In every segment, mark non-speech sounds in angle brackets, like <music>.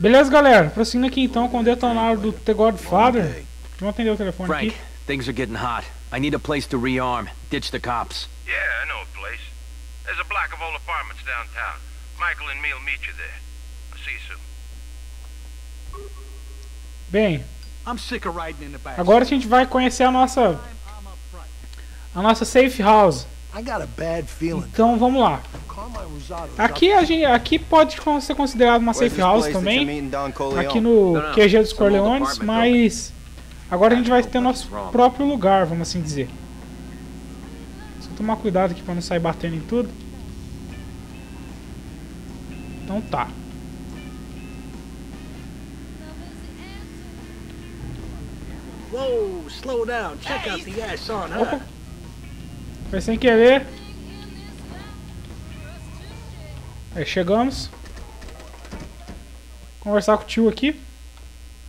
Beleza, galera. Prosseguindo aqui então com o detonar do The Godfather. Vamos atender o telefone Frank, aqui. things are getting hot. I need a place to rearm. Ditch the cops. Yeah, I know a place. There's a block of old apartments downtown. Michael and me'll meet you there. I'll see you soon. Bem, I'm sick of riding in the back. agora a gente vai conhecer a nossa a nossa safe house. I got a bad feeling. Então vamos lá. Aqui a gente, aqui pode ser considerado uma safe house também. Aqui no QG dos Corleones, mas agora a gente vai ter nosso próprio lugar, vamos assim dizer. Só tomar cuidado aqui pra não sair batendo em tudo. Então tá. Whoa, slow down. Check out the ass on her. Foi sem querer. Aí chegamos. Conversar com o tio aqui.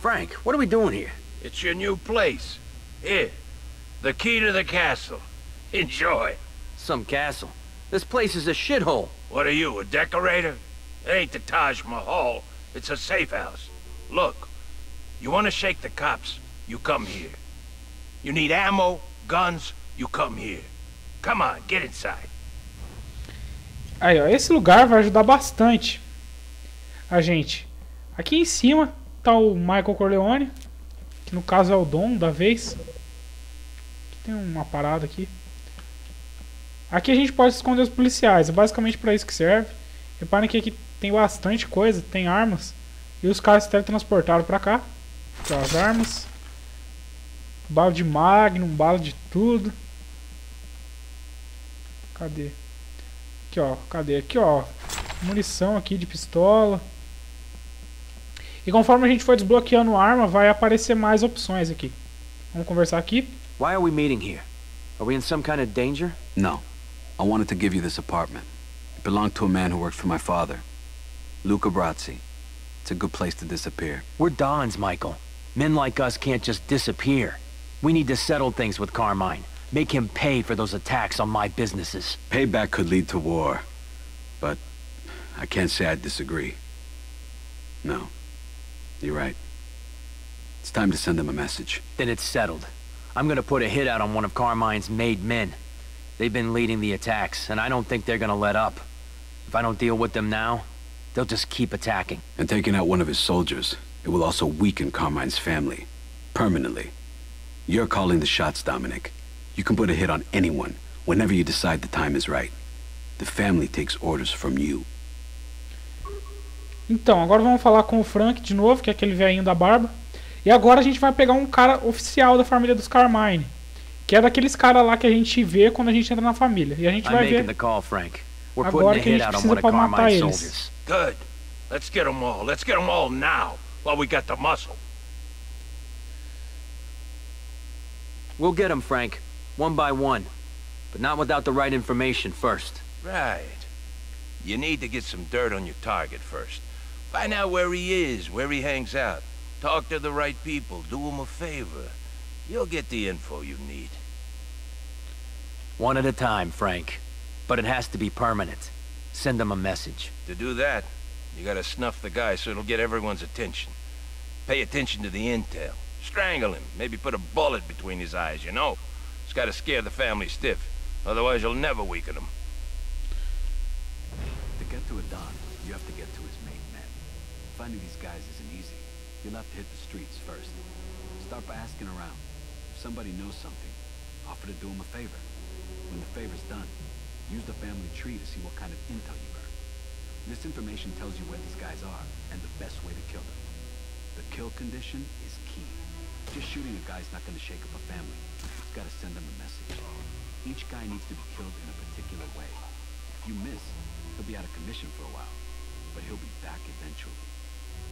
Frank, what are we doing here? It's your new place. Here, the key to the castle. Enjoy. Some castle. This place is a shithole. What are you, a decorator? It ain't the Taj Mahal. It's a safe house. Look, you want to shake the cops, you come here. You need ammo, guns, you come here. Come on, get inside. Aí, ó, esse lugar vai ajudar bastante a gente. Aqui em cima tá o Michael Corleone, que no caso é o Dom da vez. Tem uma parada aqui. Aqui a gente pode esconder os policiais, é basicamente para isso que serve. Reparem que aqui tem bastante coisa, tem armas. E os caras se teletransportaram pra cá. Aqui, ó, as armas. Bala de Magnum, bala de tudo. Cadê? Aqui, ó. Cadê? Aqui, ó. Munição aqui de pistola. E conforme a gente for desbloqueando arma, vai aparecer mais opções aqui. Vamos conversar aqui. Why are we meeting here? Are we in some kind of danger? No. I wanted to give you this apartment. It belonged to a man who worked for my father, Luca Brazzi. It's a good place to disappear. We're Dons, Michael. Men like us can't just disappear. We need to settle things with Carmine. Make him pay for those attacks on my businesses. Payback could lead to war, but I can't say I disagree. No. You're right. It's time to send him a message. Then it's settled. I'm gonna put a hit out on one of Carmine's made men. They've been leading the attacks, and I don't think they're gonna let up. If I don't deal with them now, they'll just keep attacking. And taking out one of his soldiers, it will also weaken Carmine's family. Permanently. You're calling the shots, Dominic. You can put a hit on anyone, whenever you decide the time is right. The family takes orders from you. Então, agora vamos falar com o Frank de novo, que é aquele velhinho da barba. E agora a gente vai pegar um cara oficial da família dos Carmine. Que é daqueles caras lá que a gente vê quando a gente entra na família. E a gente I'm vai making ver the call, Frank. We're Agora putting a que a hit gente out on precisa one of pra matar Carmine's eles. soldiers. Good. Let's get 'em all. Let's get 'em all now, while we got the muscle. We'll get them, Frank. One by one. But not without the right information first. Right. You need to get some dirt on your target first. Find out where he is, where he hangs out. Talk to the right people, do him a favor. You'll get the info you need. One at a time, Frank. But it has to be permanent. Send them a message. To do that, you gotta snuff the guy so it'll get everyone's attention. Pay attention to the intel. Strangle him, maybe put a bullet between his eyes, you know? It's gotta scare the family stiff. Otherwise you'll never weaken them. To get to a Don, you have to get to his main men. Finding these guys isn't easy. You'll have to hit the streets first. Start by asking around. If somebody knows something, offer to do them a favor. When the favor's done, use the family tree to see what kind of intel you earn. This information tells you where these guys are and the best way to kill them. The kill condition is key. Just shooting a guy's not to shake up a family. You've got to send them a message. Each guy needs to be killed in a particular way. If you miss, he'll be out of commission for a while, but he'll be back eventually.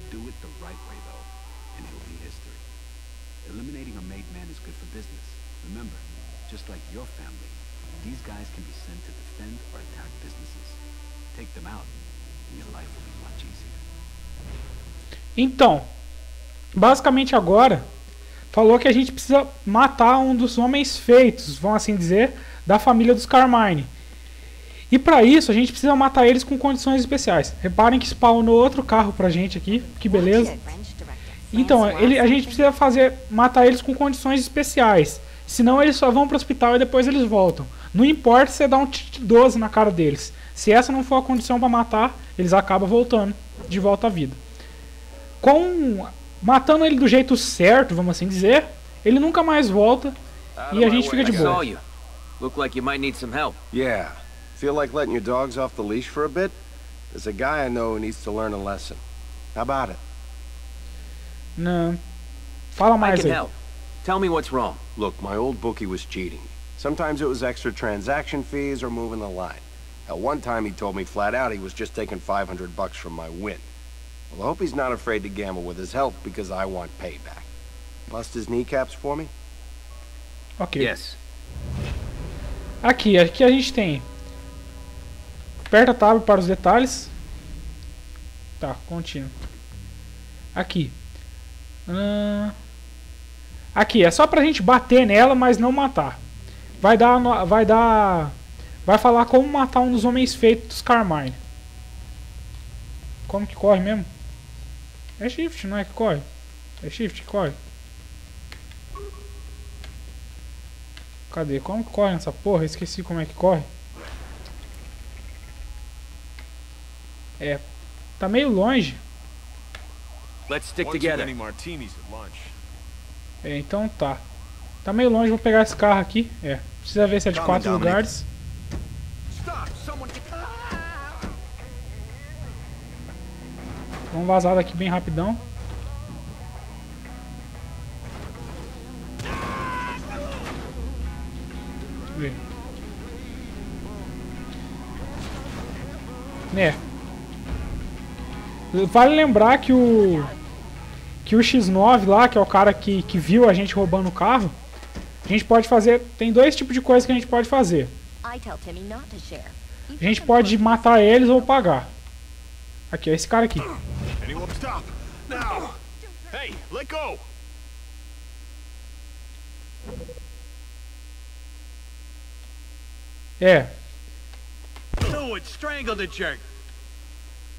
Do it the right way, though, and he'll be history. Eliminating a made man is good for business. Remember, just like your family, these guys can be sent to defend or attack businesses. Take them out, and your life will be much easier. Então, basicamente agora falou que a gente precisa matar um dos homens feitos, vamos assim dizer, da família dos Carmine. E pra isso a gente precisa matar eles com condições especiais. Reparem que spawnou outro carro pra gente aqui, que beleza. Então, ele, a gente precisa fazer matar eles com condições especiais. Senão eles só vão pro hospital e depois eles voltam. Não importa se você dá um tiro 12 na cara deles. Se essa não for a condição pra matar, eles acabam voltando de volta à vida. Com matando ele do jeito certo, vamos assim dizer, ele nunca mais volta e a gente fica de boa. you. Look like you might need some help. Yeah. Feel like letting your dogs off the leash for a bit? There's a guy I know who needs to learn a lesson. How about it? Não. Fala mais aí. help. Tell me what's wrong. Look, my old bookie was cheating. Sometimes it was extra transaction fees or moving the line. At one time he told me flat out he was just taking 500 bucks from my win. Well, I hope he's not afraid to gamble with his health because I want payback. Bust his kneecaps for me? Ok. Yes. Aqui, aqui a gente tem. Aperta tab para os detalhes. Tá, contínuo. Aqui. Ahn, Aqui, é só pra gente bater nela, mas não matar. Vai dar. no- Vai dar. Vai falar como matar um dos homens feitos dos Carmine. Como que corre mesmo? É shift, não é que corre? É shift que corre. Cadê? Como que corre nessa porra? Esqueci como é que corre. É. Tá meio longe. Let's stick together. É, então tá. Tá meio longe, vou pegar esse carro aqui. É. Precisa ver se é de quatro lugares. Stop! Vamos vazar daqui bem rapidão. Vê. É. Vale lembrar que o que o X9 lá, que é o cara que, que viu a gente roubando o carro, a gente pode fazer, tem dois tipos de coisas que a gente pode fazer. A gente pode matar eles ou pagar. Aqui, ó, esse cara aqui. Anyone stop? Now! Hey, let go! É!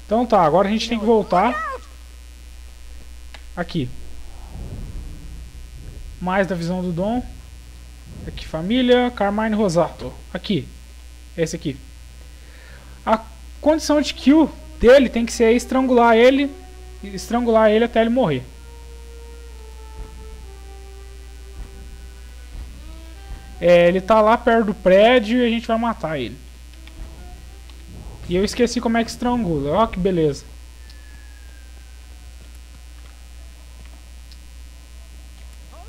Então tá, agora a gente tem que voltar. Aqui. Mais da visão do Dom. Aqui, família, Carmine Rosato. Aqui. Esse aqui. A condição de kill dele tem que ser estrangular ele. Estrangular ele até ele morrer. É, ele tá lá perto do prédio e a gente vai matar ele. E eu esqueci como é que estrangula. Ó que beleza.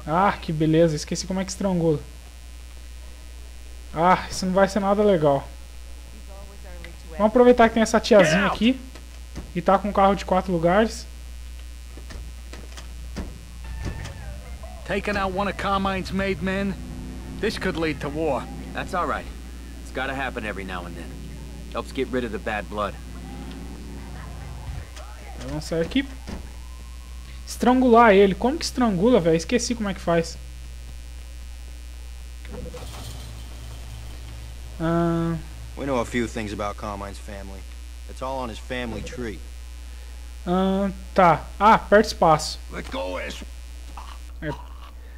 Ah, que beleza. Esqueci como é que estrangula. Ah, isso não vai ser nada legal. Vamos aproveitar que tem essa tiazinha aqui. E tá com um carro de quatro lugares. Taking out one of Carmine's made men? This could lead to war. That's all right. It's gotta happen every now and then. Helps get rid of the bad blood. Vamos sair aqui. Estrangular ele. Como que estrangula, velho? Esqueci como é que faz. Ah, We know a few things about Carmine's family. It's all on his family tree. ah, tá. Ah, aperta espaço. Let go, ass.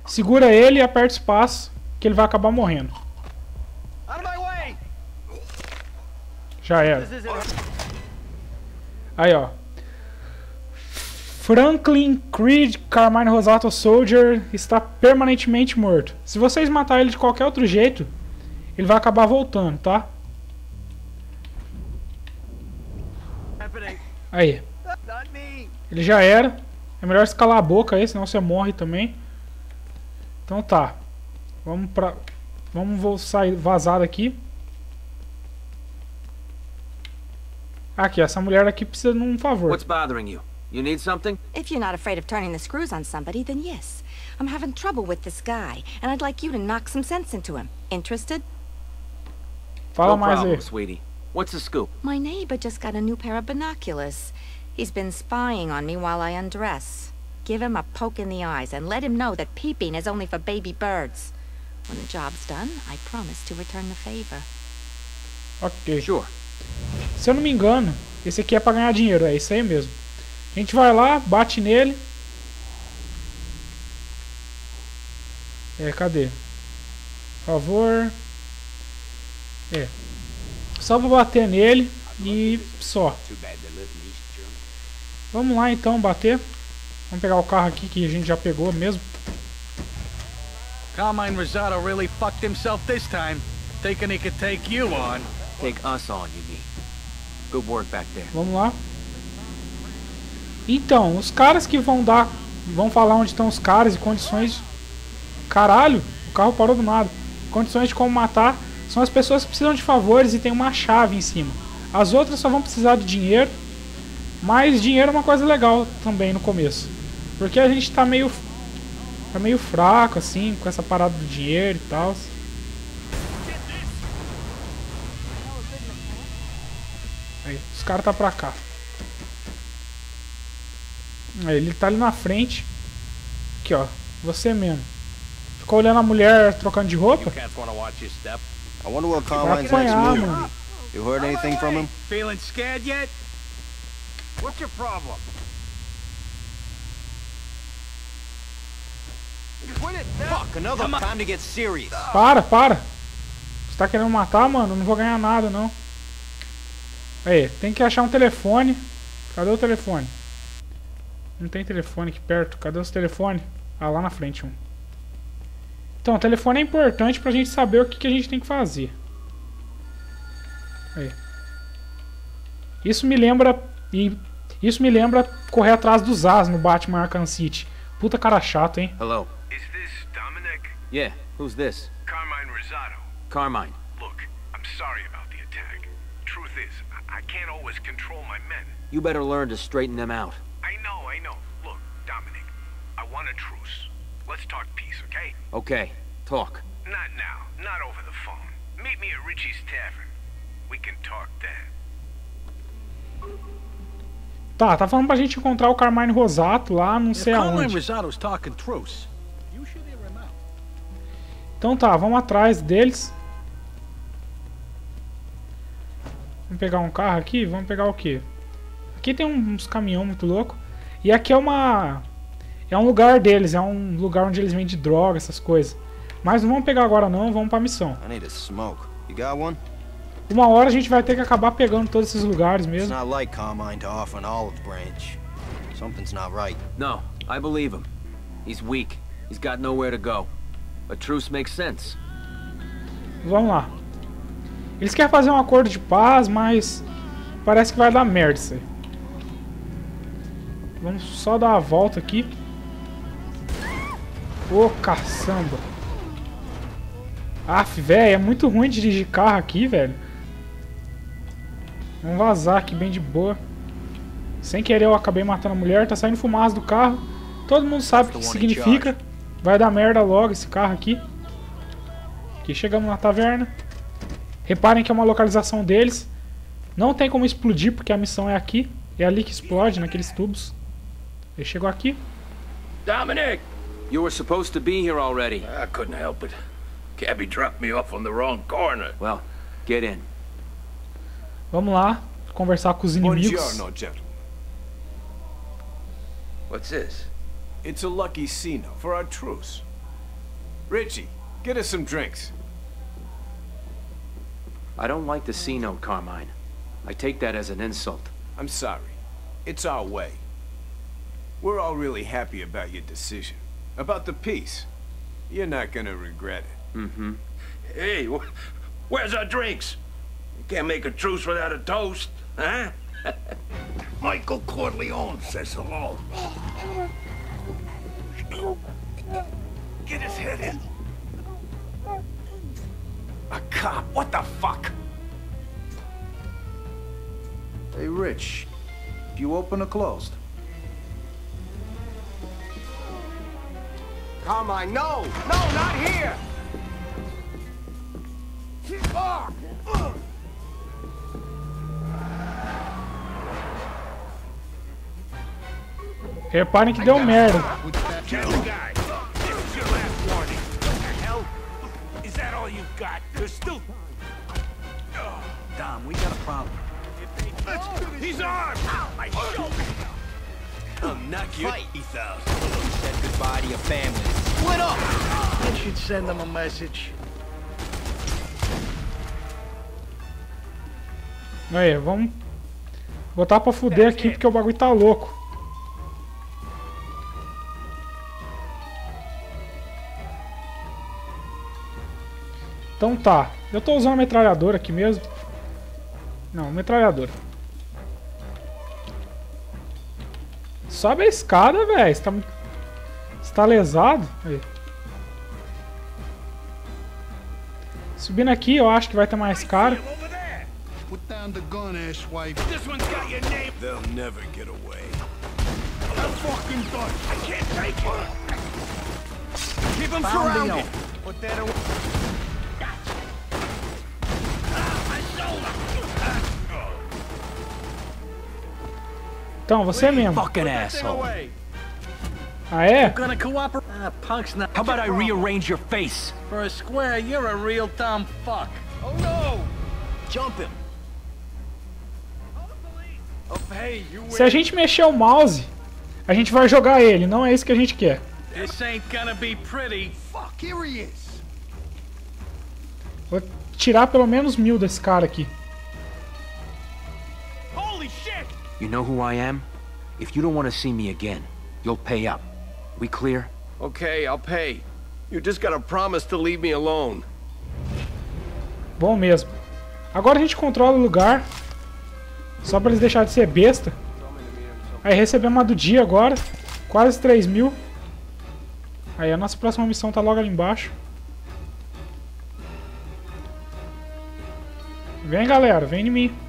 Segura ele e aperta espaço. Que ele vai acabar morrendo. Out of my way! Já era. Aí, ó. Franklin Creed Carmine Rosato Soldier está permanentemente morto. Se vocês matarem ele de qualquer outro jeito, ele vai acabar voltando, tá? Aí. Ele já era. É melhor você calar a boca aí, senão você morre também. Então tá. Vamos pra. Vamos vou sair vazar daqui. Aqui, essa mulher aqui precisa de um favor. What's bothering you? You need something? If you're not afraid of turning the screws on somebody, then yes. I'm having trouble with this guy, and I'd like you to knock some sense into him. Interested? Fala no mais problem, aí. sweetie. What's the scoop? My neighbor just got a new pair of binoculars. He's been spying on me while I undress. Give him a poke in the eyes and let him know that peeping is only for baby birds. When the job's done, I promise to return the favor. Ok. Sure. Se eu não me engano, esse aqui é pra ganhar dinheiro, é isso aí mesmo. A gente vai lá, bate nele. É, cadê? Por favor. É. Só pra bater nele e só. Vamos lá então bater. Vamos pegar o carro aqui que a gente já pegou mesmo. Carmine Rosado really fucked himself this time, thinking he could take you on. Take us on, you mean. Good work back there. Vamos lá. Então, os caras que vão dar. Vão falar onde estão os caras e condições. Caralho, o carro parou do nada. Condições de como matar são as pessoas que precisam de favores e tem uma chave em cima. As outras só vão precisar de dinheiro. Mas dinheiro é uma coisa legal também no começo. Porque a gente tá meio. Tá meio fraco assim, com essa parada do dinheiro e tal. Aí, os caras tá pra cá. Aí, ele tá ali na frente. Aqui, ó. Você mesmo. Ficou olhando a mulher trocando de roupa? I wonder what Carmine's next move. mano. You heard anything from him? Feeling scared yet? What's your problem? Fuck, another time to get serious. Para, para. Você tá querendo matar, mano? Não vou ganhar nada, não. Aí, tem que achar um telefone. Cadê o telefone? Não tem telefone aqui perto. Cadê os telefones? Ah, lá na frente um. Então, o telefone é importante pra gente saber o que, que a gente tem que fazer. Aí. Isso me lembra... E isso me lembra correr atrás dos As no Batman Arkham City. Puta cara chato, hein? Hello. Is this Dominic? Yeah, who's this? Carmine Rosado. Carmine. Look, I'm sorry about the attack. Truth is, I, I can't always control my men. You better learn to straighten them out. I know, I know. Look, Dominic, I want a truce. Let's talk peace, okay? Okay, talk. Not now, not over the phone. Meet me at Richie's Tavern. We can talk then. Tá, tá falando pra gente encontrar o Carmine Rosato lá, não sei Carmine aonde. Então tá, vamos atrás deles. Vamos pegar um carro aqui, vamos pegar o quê? Aqui tem uns caminhão muito louco. E aqui é uma... É um lugar deles, é um lugar onde eles vendem droga, essas coisas. Mas não vamos pegar agora não, vamos pra missão. I need a smoke. You got one? Uma hora a gente vai ter que acabar pegando todos esses lugares mesmo. not like Carmine to offer an olive branch. Something's not right. No, I believe him. He's weak. He's got nowhere to go. A truce makes sense. Vamos lá. Eles querem fazer um acordo de paz, mas parece que vai dar merda isso aí. Vamos só dar a volta aqui. Ô caçamba. Aff, velho, é muito ruim dirigir carro aqui, velho. Vamos vazar aqui bem de boa. Sem querer eu acabei matando a mulher, tá saindo fumaça do carro. Todo mundo sabe o que significa. Vai dar merda logo esse carro aqui. Aqui chegamos na taverna. Reparem que é uma localização deles. Não tem como explodir porque a missão é aqui. É ali que explode, naqueles tubos. Ele chegou aqui. Dominic! You were supposed to be here already. I couldn't help it. Cabby dropped me off on the wrong corner. Well, get in. Vamos lá conversar com os inimigos. Buongiorno, gentlemen. What's this? It's a lucky Cino for our truce. Richie, get us some drinks. I don't like the C note, Carmine. I take that as an insult. I'm sorry. It's our way. We're all really happy about your decision. About the peace. You're not gonna regret it. Mm-hmm. Hey, wh where's our drinks? You can't make a truce without a toast, huh? <laughs> Michael Corleone says hello. Get his head in. A cop? What the fuck? Hey, Rich. You open or closed? Carmine, no! No, not here! Reparem que deu merda. Kill the guy. This is your last warning. What the hell? Is that all you've got? There's still... Tom, we got a problem. He's armed! My shoulder! I'll knock your teeth out. Said goodbye to your family. Split up! I should send them a message. Aí, vamos botar pra fuder aqui porque o bagulho tá louco. Então tá, eu tô usando a metralhadora aqui mesmo. Não, metralhadora. Sobe a escada, velho. Você tá, muito- você tá lesado? Aí. Subindo aqui, eu acho que vai ter mais cara. Over there! Put down the gun, asswipe. This one's got your name! They'll never get away. I'm fucking done! I can't take it! Keep them surrounded! Put that away. Ah, my shoulder! Então, você mesmo. Ah, é? Ah, punk's not. How about I rearrange your face? For a square, you're a real dumb fuck. Oh no! Jump him! Se a gente mexer o mouse, a gente vai jogar ele. Não é isso que a gente quer. This ain't gonna be pretty. Fuck, here he is. Vou tirar pelo menos mil desse cara aqui. You know who I am? If you don't want to see me again, you'll pay up. We clear? Okay, I'll pay. You just gotta promise to leave me alone. Bom mesmo. Agora a gente controla o lugar. Só pra eles deixarem de ser besta. Aí recebemos a do dia agora. Quase 3 mil. Aí a nossa próxima missão tá logo ali embaixo. Vem galera, vem em mim.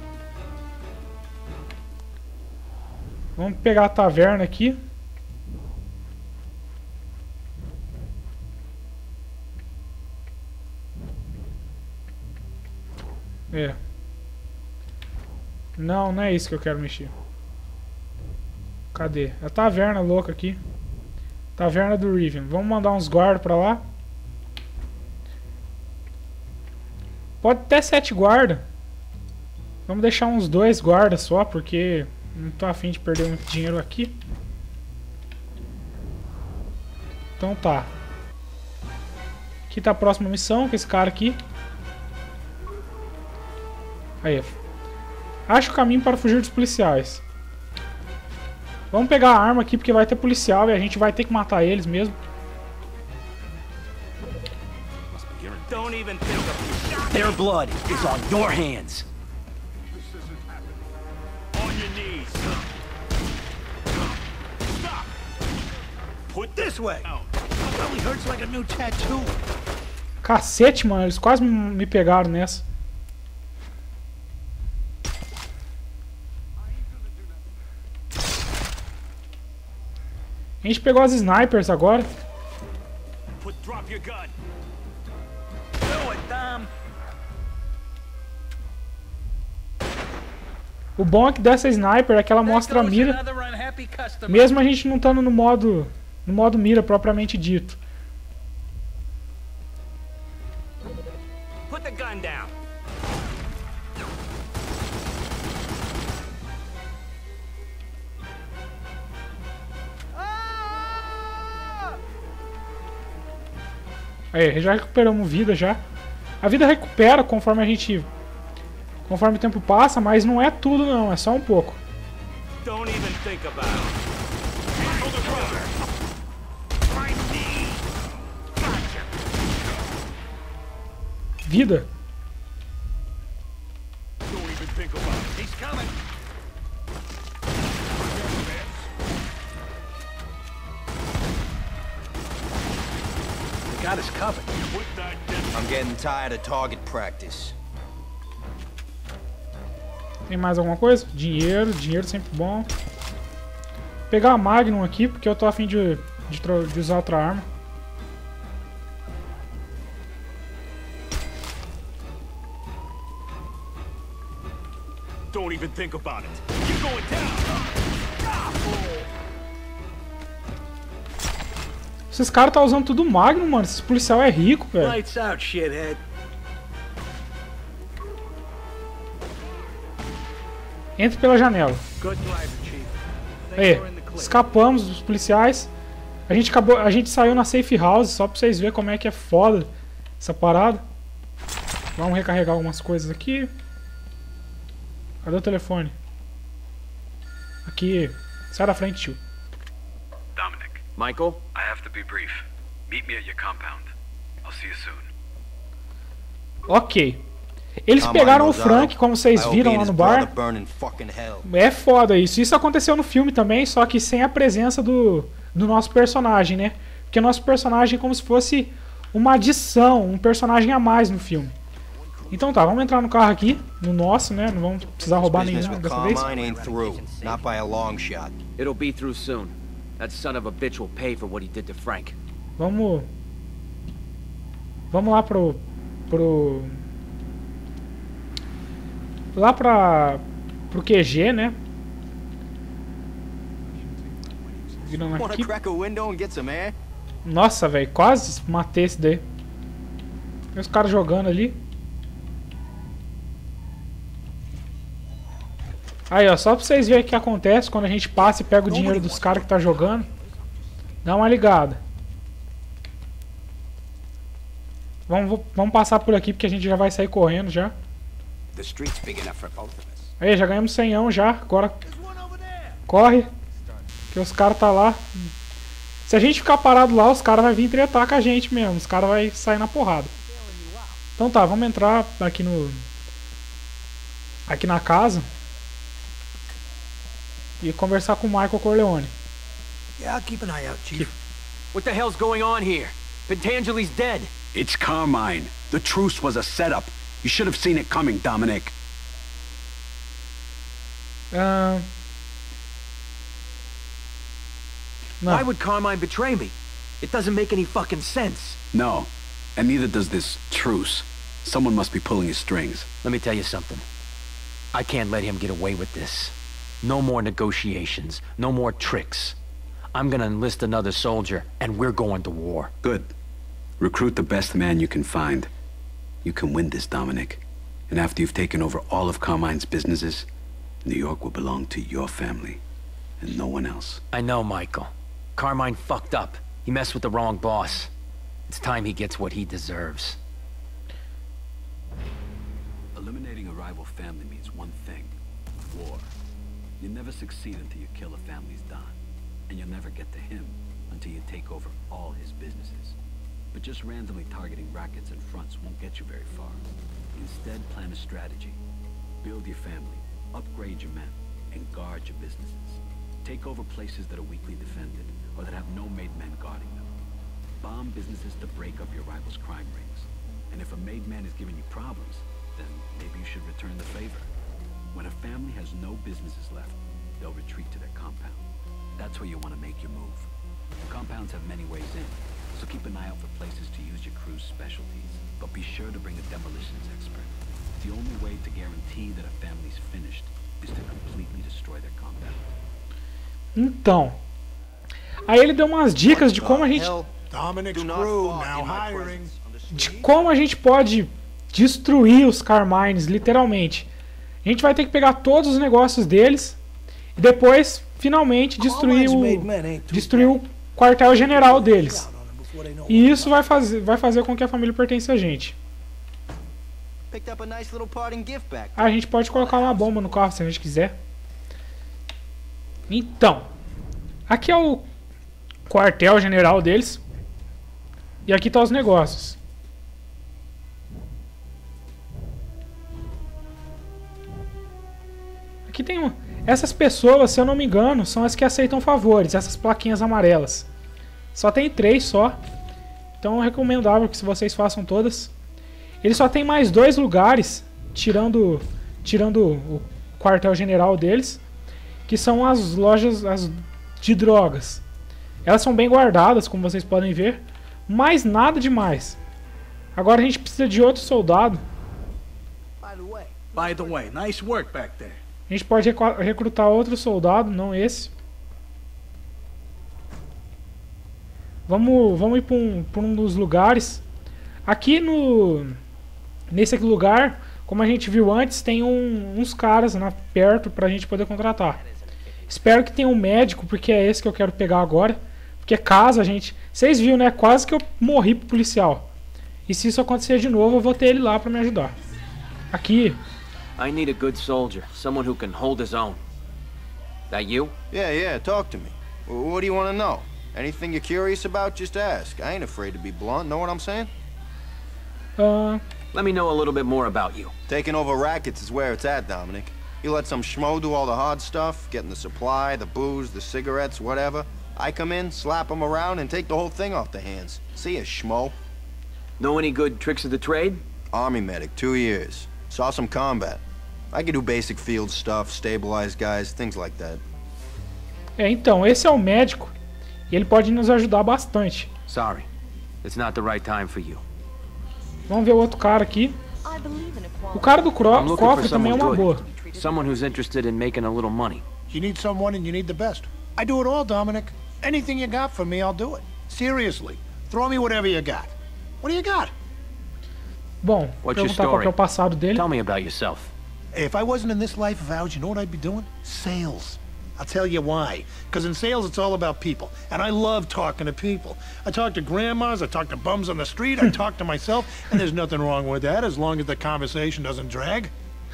Vamos pegar a taverna aqui. É. Não, não é isso que eu quero mexer. Cadê? A taverna louca aqui. Taverna do Riven. Vamos mandar uns guardas pra lá. Pode ter sete guardas. Vamos deixar uns dois guardas só, porque não tô afim de perder muito dinheiro aqui. Então tá. Aqui tá a próxima missão, com esse cara aqui. Aí. Acha o caminho para fugir dos policiais. Vamos pegar a arma aqui porque vai ter policial e a gente vai ter que matar eles mesmo. Their blood is on your hands. Cacete, mano, eles quase me pegaram nessa. A gente pegou as snipers agora. Put drop your gun! Do it, Tom. O bom é que dessa sniper é que ela mostra a mira, mesmo a gente não estando no modo no modo mira propriamente dito. Put the gun down! Aí, já recuperamos vida já. A vida recupera conforme a gente conforme o tempo passa, mas não é tudo não, é só um pouco. Don't even think about it. Got us covered. Down. I'm getting tired of target practice. Tem mais alguma coisa? Dinheiro, dinheiro sempre bom. Vou pegar a Magnum aqui, porque eu tô afim de, de, de usar outra arma. Even think about it. You're going down! Esses caras tá usando tudo Magnum, mano. Esse policial é rico, velho. Lights out, shithead. Entre pela janela. Aí, escapamos dos policiais. A gente acabou, a gente saiu na safe house só pra vocês verem como é que é foda essa parada. Vamos recarregar algumas coisas aqui. Cadê o telefone? Aqui. Sai da frente, tio. Dominic, Michael? I have to be brief. Meet me at your compound. I'll see you soon. Ok. Eles pegaram o. Frank, como vocês viram lá no bar. É foda isso. Isso aconteceu no filme também, só que sem a presença do, do nosso personagem, né? Porque nosso personagem é como se fosse uma adição, um personagem a mais no filme. Então tá, vamos entrar no carro aqui, no nosso, né? Não vamos precisar roubar nem Business nada with dessa vez. Carmine ain't through. Not by a long shot. It'll be through soon. That son of a bitch will pay for what he did to Frank. Vamos. Vamos lá pro. pro. Lá pra. pro QG, né? Virando aqui. crack a window and get some air? Nossa, velho, quase matei esse daí. Tem os caras jogando ali. Aí, ó, só pra vocês verem o que acontece quando a gente passa e pega o dinheiro dos caras que tá jogando. Dá uma ligada. Vamos, vamos passar por aqui porque a gente já vai sair correndo já. The street's big enough for both of us. Aí, já ganhamos 100 já. Agora corre. Que os caras tá lá. Se a gente ficar parado lá, os caras vão vir tretar com a gente mesmo. Os caras vão sair na porrada. Então tá, vamos entrar aqui no. Aqui na casa. E conversar com o Michael Corleone. Yeah, I'll keep an eye out, Chief. What the hell's going on here? Pentangeli's dead. It's Carmine. The truce was a setup. You should have seen it coming, Dominic. Ah, Não. Why would Carmine betray me? It doesn't make any fucking sense. No. And neither does this truce. Someone must be pulling his strings. Let me tell you something. I can't let him get away with this. No more negotiations. No more tricks. I'm gonna enlist another soldier, and we're going to war. Good. Recruit the best man you can find. You can win this, Dominic. And after you've taken over all of Carmine's businesses, New York will belong to your family and no one else. I know, Michael. Carmine fucked up. He messed with the wrong boss. It's time he gets what he deserves. Eliminating a rival family means one thing. War. You never succeed until you kill a family's Don. And you'll never get to him until you take over all his businesses. But just randomly targeting rackets and fronts won't get you very far. Instead, plan a strategy. Build your family, upgrade your men, and guard your businesses. Take over places that are weakly defended, or that have no made men guarding them. Bomb businesses to break up your rivals' crime rings. And if a made man is giving you problems, then maybe you should return the favor. When a family has no businesses left, they'll retreat to their compound. That's where you want to make your move. Compounds have many ways in, so keep an eye out for places to use your crew's specialties. But be sure to bring a demolitions expert. The only way to guarantee that a family's finished is to completely destroy their compound. Então. Aí ele deu umas dicas de como a gente. De como a gente pode destruir os Carmines, literalmente. A gente vai ter que pegar todos os negócios deles e depois, finalmente, destruir o, destruir o quartel-general deles. E isso vai fazer, vai fazer com que a família pertença a gente. A gente pode colocar uma bomba no carro se a gente quiser. Então, aqui é o quartel-general deles. E aqui tá os negócios. Aqui tem uma. Essas pessoas, se eu não me engano, são as que aceitam favores, essas plaquinhas amarelas. Só tem três só. Então é recomendável que vocês façam todas. Ele só tem mais dois lugares, tirando, tirando o quartel-general deles, que são as lojas as de drogas. Elas são bem guardadas, como vocês podem ver, mas nada demais. Agora a gente precisa de outro soldado. By the way, nice work back there. A gente pode recrutar outro soldado, não esse. Vamos, vamos ir para um, pra um dos lugares. Aqui no nesse aqui lugar, Como a gente viu antes, tem um, uns caras na, perto pra gente poder contratar. Espero que tenha um médico, porque é esse que eu quero pegar agora. Porque caso a gente... Vocês viram, né? Quase que eu morri pro policial. E se isso acontecer de novo, eu vou ter ele lá pra me ajudar. Aqui. I need a good soldier. Someone who can hold his own. That you? Yeah, yeah, talk to me. What do you want to know? Anything you're curious about, just ask. I ain't afraid to be blunt, know what I'm saying? ah, Let me know a little bit more about you. Taking over rackets is where it's at, Dominic. You let some schmo do all the hard stuff, getting the supply, the booze, the cigarettes, whatever. I come in, slap them around, and take the whole thing off their hands. See ya, schmo. Know any good tricks of the trade? Army medic, two years. Saw some combat. I can do basic field stuff, stabilize guys, things like that. é, então, esse é o médico. E ele pode nos ajudar bastante. Sorry. It's not the right time for you. Vamos ver o outro cara aqui. O cara do cro- I'm looking for cofre também é someone uma good. boa. Someone who's interested in making a little money. You need someone and you need the best. I do it all, Dominic. Anything you got for me, I'll do it. Seriously. Throw me whatever you got. What do you got? Bom, What's your perguntar qual que é story? passado dele. Tell me about yourself. If I wasn't in this life of ours, you know what I'd be doing? Sales. I'll tell you why. Because in sales, it's all about people. And I love talking to people. I talk to grandmas, I talk to bums on the street, I <laughs> talk to myself, and there's nothing wrong with that as long as the conversation doesn't drag.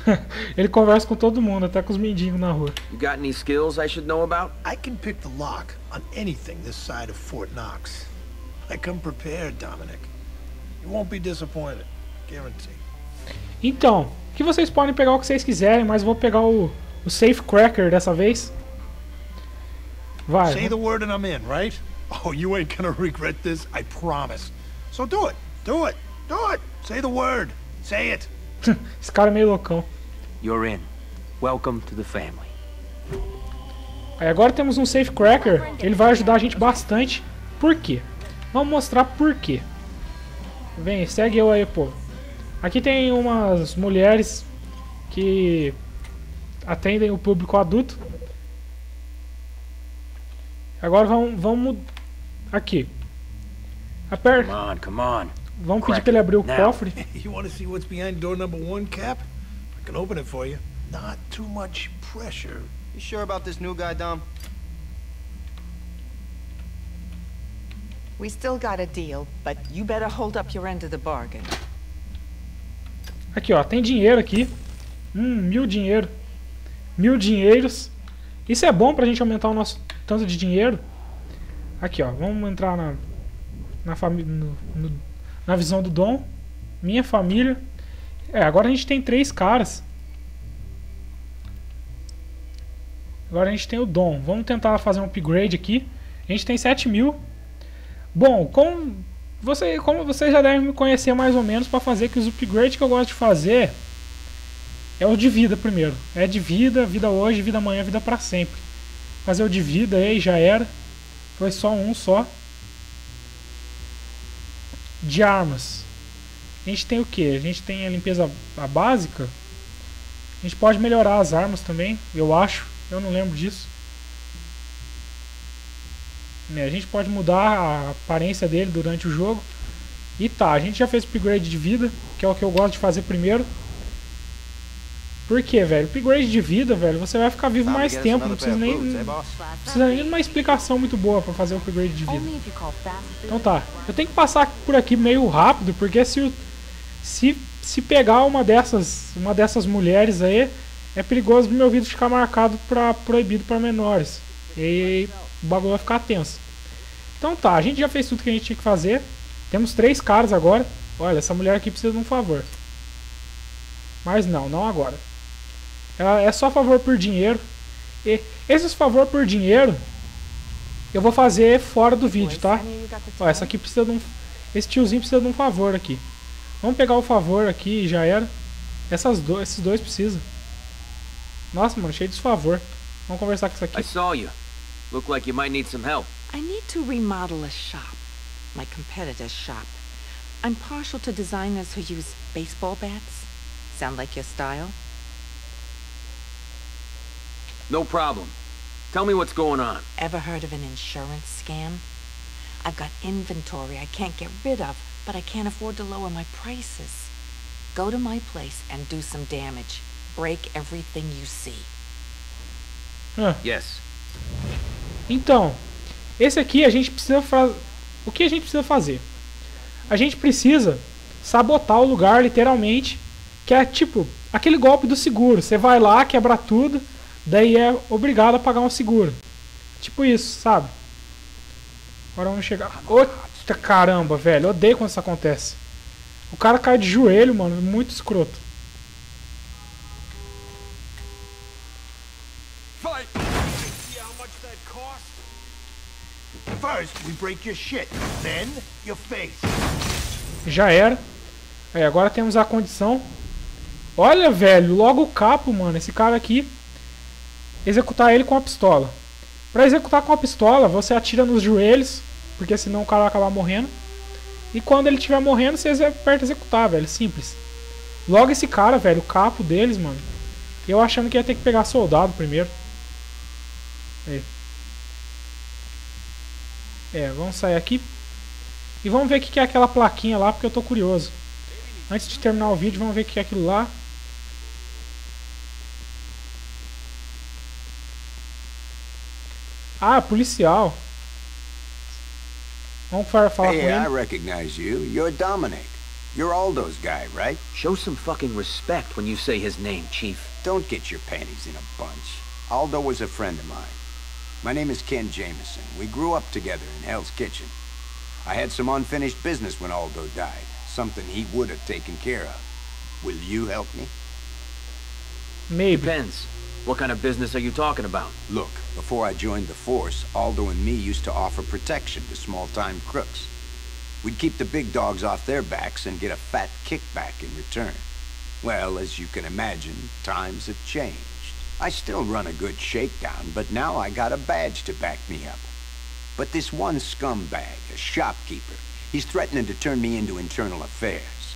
<laughs> Ele conversa com todo mundo, até com os mendigos na rua. You got any skills I should know about? I can pick the lock on anything this side of Fort Knox. I come prepared, Dominic. You won't be disappointed. Guarantee. Então, que vocês podem pegar o que vocês quiserem, mas vou pegar o, o Safe Cracker dessa vez. Vai. Say the word and I'm in, right? Oh, you ain't gonna regret this, I promise. So do it. Do it. Do it. Say the word. Say it. <laughs> Esse cara é meio loucão. You're in. Welcome to the family. Aí agora temos um Safe Cracker. Ele vai ajudar a gente bastante. Por quê? Vamos mostrar por quê. Vem, segue eu aí, pô. Aqui tem umas mulheres que atendem o público adulto. Agora vamos, vamos aqui. Aperta. Come on, come on. Vamos pedir para ele abrir o Now. cofre. <laughs> You wanna see what's behind door number one, Cap? I can open it for you. Not too much pressure. You sure about this new guy, Dom? We still got a deal, but you better hold up your end of the bargain. Aqui, ó, tem dinheiro aqui. Hum, mil dinheiro. Mil dinheiros. Isso é bom pra gente aumentar o nosso tanto de dinheiro. Aqui, ó, vamos entrar na na família na visão do Dom. Minha família. É, agora a gente tem três caras. Agora a gente tem o Dom. Vamos tentar fazer um upgrade aqui. A gente tem 7 mil. Bom, como, você, como vocês já devem me conhecer mais ou menos para fazer que os upgrades que eu gosto de fazer é o de vida primeiro. É de vida, vida hoje, vida amanhã, vida para sempre. Fazer o de vida aí já era. Foi só um só. De armas. A gente tem o que? A gente tem a limpeza a básica. A gente pode melhorar as armas também, eu acho. Eu não lembro disso. Né, A gente pode mudar a aparência dele durante o jogo. E tá, a gente já fez o upgrade de vida, que é o que eu gosto de fazer primeiro. Por quê, velho? Upgrade de vida, velho, você vai ficar vivo to mais tempo. Não precisa nem, não precisa nem de uma explicação muito boa pra fazer o upgrade de vida. Então tá, eu tenho que passar por aqui meio rápido, porque se, se, se pegar uma dessas, uma dessas mulheres aí, é perigoso meu vídeo ficar marcado pra proibido para menores. E o bagulho vai ficar tenso. Então tá, a gente já fez tudo que a gente tinha que fazer. Temos três caras agora. Olha, essa mulher aqui precisa de um favor. Mas não, não agora. Ela é só favor por dinheiro. E esses favor por dinheiro eu vou fazer fora do vídeo, tá? Ó, essa aqui precisa de um. Esse tiozinho precisa de um favor aqui. Vamos pegar o favor aqui e já era. Essas do, esses dois precisam. Nossa, mano, cheio de favor. Vamos conversar com isso aqui. I saw you. Look like you might need some help. I need to remodel a shop, my competitor's shop. I'm partial to designers who use baseball bats. Sound like your style? No problem. Tell me what's going on. Ever heard of an insurance scam? I've got inventory I can't get rid of, but I can't afford to lower my prices. Go to my place and do some damage. Break everything you see. Ah, Yes. Então, esse aqui a gente precisa fazer. O que a gente precisa fazer? A gente precisa sabotar o lugar, literalmente, que é tipo aquele golpe do seguro. Você vai lá, quebra tudo, daí é obrigado a pagar um seguro. Tipo isso, sabe? Agora vamos chegar. Outra caramba, velho. Odeio quando isso acontece. O cara cai de joelho, mano. Muito escroto. Fight! See how much that cost? First, we break your shit. Then, your face. Já era. Aí, agora temos a condição. Olha, velho, logo o capo, mano. Esse cara aqui. Executar ele com a pistola. Pra executar com a pistola, você atira nos joelhos. Porque senão o cara vai acabar morrendo. E quando ele estiver morrendo, você aperta executar, velho. Simples. Logo esse cara, velho, o capo deles, mano. Eu achando que ia ter que pegar soldado primeiro. Aí. É, vamos sair aqui. E vamos ver o que é aquela plaquinha lá, porque eu tô curioso. Antes de terminar o vídeo, vamos ver o que é aquilo lá. Ah, policial. Vamos fa- falar com Hey, I ele. recognize you. You're Dominic. You're Aldo's guy, right? Show some fucking respect when you say his name, Chief. Don't get your panties in a bunch. Aldo was a friend of mine. My name is Ken Jameson. We grew up together in Hell's Kitchen. I had some unfinished business when Aldo died, something he would have taken care of. Will you help me? Maybe. Depends. What kind of business are you talking about? Look, before I joined the force, Aldo and me used to offer protection to small-time crooks. We'd keep the big dogs off their backs and get a fat kickback in return. Well, as you can imagine, times have changed. I still run a good shakedown, but now I got a badge to back me up. But this one scumbag, a shopkeeper, he's threatening to turn me into internal affairs.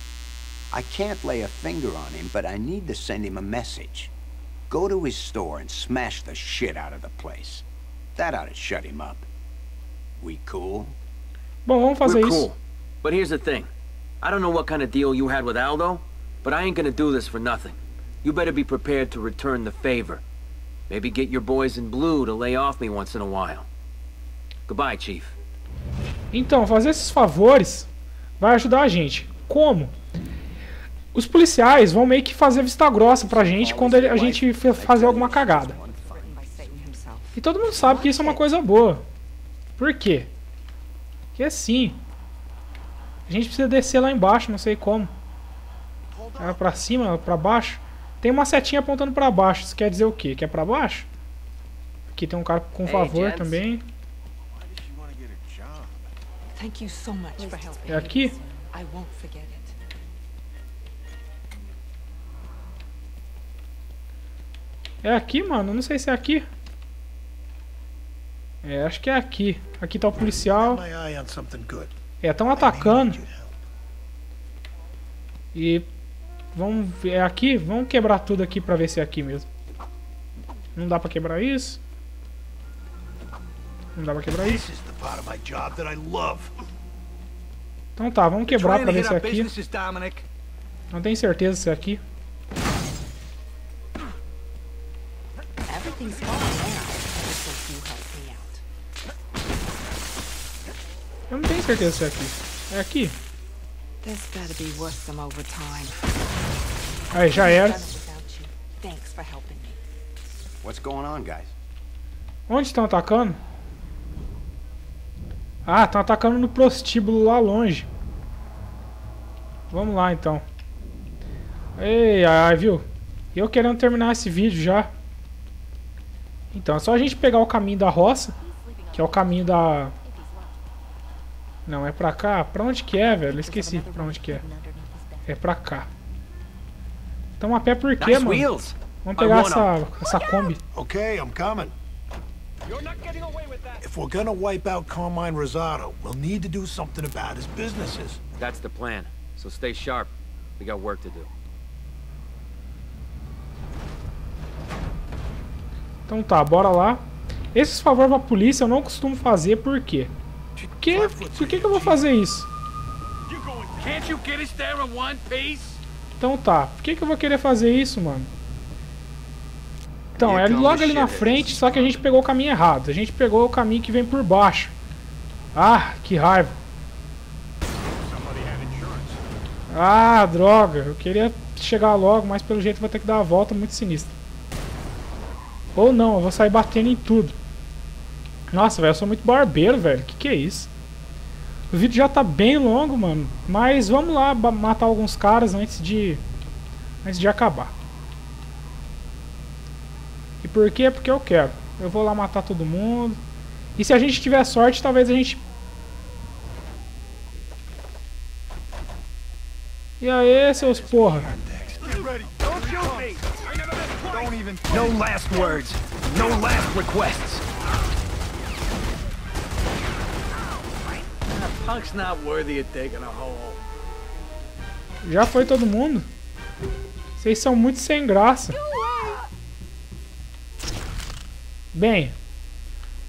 I can't lay a finger on him, but I need to send him a message. Go to his store and smash the shit out of the place. That ought to shut him up. We cool? Bom, vamos fazer We're isso. cool. But here's the thing. I don't know what kind of deal you had with Aldo, but I ain't gonna do this for nothing. You better be prepared to return the favor. Maybe get your boys in blue to lay off me once in a while. Goodbye, Chief. Então, fazer esses favores vai ajudar a gente. Como? Os policiais vão meio que fazer vista grossa pra gente quando a gente fazer alguma cagada. E todo mundo sabe que isso é uma coisa boa. Por quê? Porque assim. A gente precisa descer lá embaixo, não sei como. É pra cima, pra baixo. Tem uma setinha apontando pra baixo. Isso quer dizer o quê? Que é pra baixo? Aqui tem um cara com Hey, favor gents. também. É aqui? É aqui, mano? Não sei se é aqui. É, acho que é aqui. Aqui tá o policial. É, estão atacando. E vamos ver é aqui, vamos quebrar tudo aqui pra ver se é aqui mesmo. Não dá pra quebrar isso. Não dá pra quebrar isso. Então tá, vamos quebrar pra ver se é aqui. Não tenho certeza se é aqui. Eu não tenho certeza se é aqui. É aqui. There's gotta be worth some overtime. Aí, já era. Onde estão atacando? Ah, estão atacando no prostíbulo lá longe. Vamos lá então. Ei, ai, viu? Eu querendo terminar esse vídeo já. Então, é só a gente pegar o caminho da roça, que é o caminho da... Não, é pra cá? Pra onde que é, velho? Eu esqueci pra onde que é. É pra cá. Tamo a pé por quê, Nice mano? wheels. Vamos pegar essa, essa Kombi. Okay, I'm coming. If we're gonna wipe out Carmine Rosado, we'll need to do something about his businesses. That's the plan. So stay sharp. We got work to do. Então tá, bora lá. Esses favores pra polícia eu não costumo fazer, por quê? Porque, por que, que eu vou fazer isso? Can't you get us there in one piece? Então tá. Por que, que eu vou querer fazer isso, mano? Então, é logo ali na frente, só que a gente pegou o caminho errado. A gente pegou o caminho que vem por baixo. Ah, que raiva. Ah, droga. Eu queria chegar logo, mas pelo jeito vai ter que dar a volta muito sinistra. Ou não, eu vou sair batendo em tudo. Nossa, velho, eu sou muito barbeiro, velho. Que que é isso? O vídeo já tá bem longo, mano. Mas vamos lá matar alguns caras antes de... Antes de acabar. E por quê? Porque eu quero. Eu vou lá matar todo mundo. E se a gente tiver sorte, talvez a gente... E aí, seus porra? No last words. No last requests. That punk's not worthy of taking a hole. Já foi todo mundo? Vocês são muito sem graça. Bem,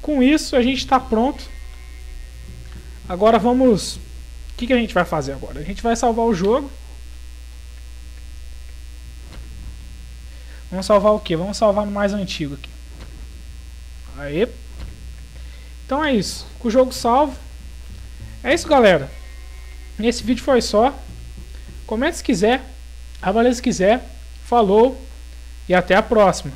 com isso a gente está pronto. Agora vamos... O que, que a gente vai fazer agora? A gente vai salvar o jogo. Vamos salvar o que? Vamos salvar no mais antigo aqui. Aí. Então é isso. Com o jogo salvo. É isso, galera. Esse vídeo foi só. Comente se quiser. Avalie se quiser. Falou. E até a próxima.